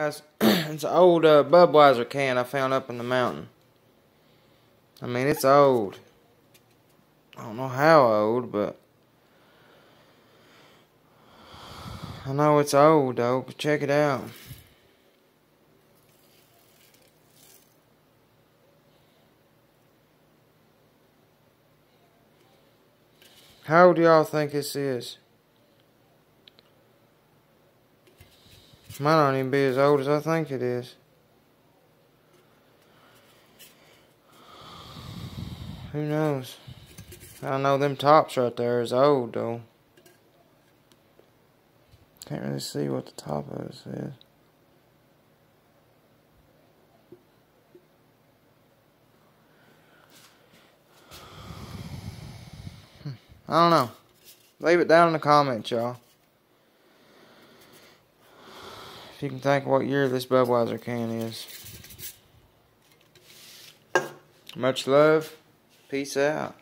Guys, it's an old uh, Budweiser can I found up in the mountain. I mean, it's old. I don't know how old, but I know it's old though. But check it out. How old do y'all think this is? Might not even be as old as I think it is. Who knows? I know them tops right there is old though. Can't really see what the top of this is. Hmm. I don't know. Leave it down in the comments, y'all. You can think what year this Budweiser can is. Much love. Peace out.